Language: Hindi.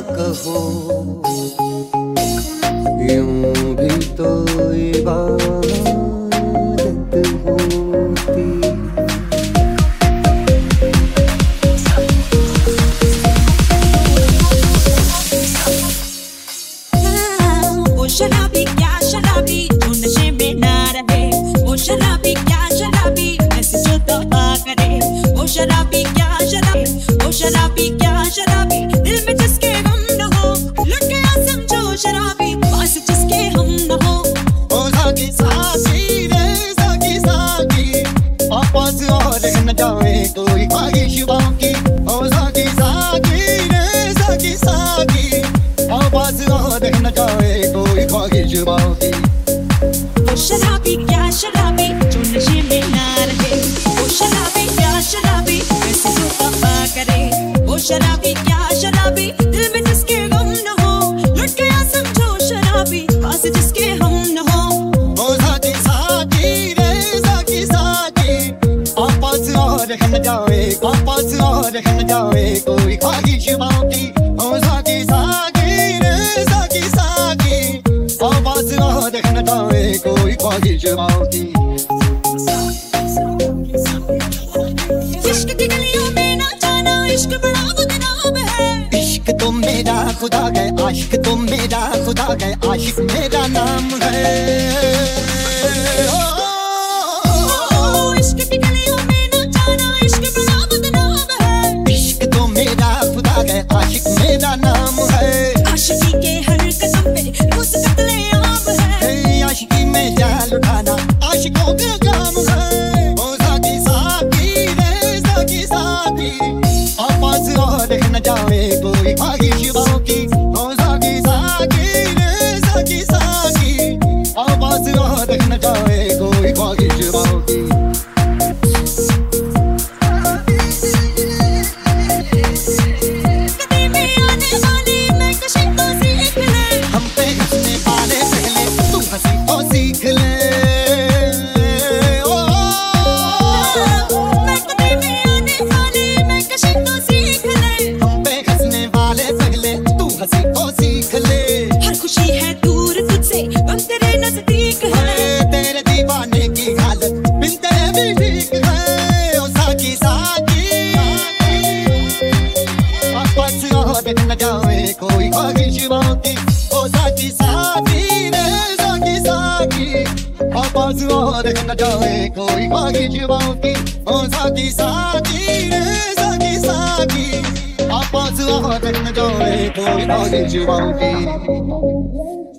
कहो यूँ भी तो इबादत होती। वो शराबी क्या शराबी? में तौबा करे। वो शराबी शराबी क्या शराबी जो नशे में ना रहे वो शराबी क्या शराबी ऐसे जो तौबा करे वो शराबी क्या शराबी दिल में जिसके गम न हो लुट गया समझो शराबी पास जिसके हम न हो ओ साकी साकी रे साकी साकी आपस और न जाए आपस और न जाए कोई ख्वाहिश बाकी ओ साकी साकी रे साकी इश्क की गलियों में ना जाना इश्क बड़ा बदनाम है खुदा गए आशिक तो मेरा खुदा गए आशिक मेरा नाम है आपस और न जाए कोई ख्वाहिश कोई ख्वाहिश बाकी, ओ साकी साकी, रे साकी साकी। आपस और न जाए कोई ख्वाहिश बाकी, ओ साकी साकी, रे साकी साकी। आपस और न जाए कोई ख्वाहिश बाकी।